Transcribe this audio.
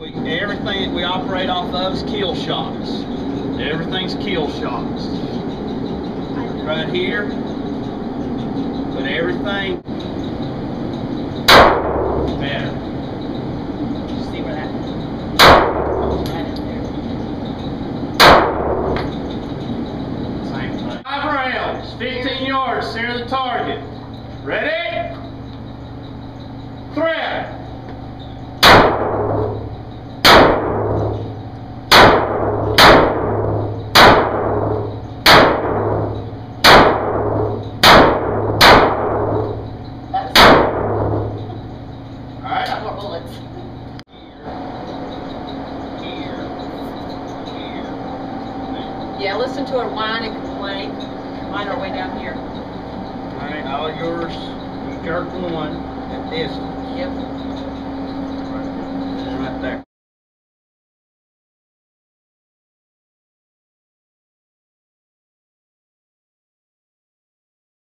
We, everything we operate off of is kill shots. Everything's kill shots. Right here, but everything better. See where that? Right in there. Same thing. Five rounds, 15 yards, center of the target. Ready? Threat. Bullets. Yeah, listen to her whine and complain. Mine are way down here. All right, all yours. You jerk one at distance. Yep.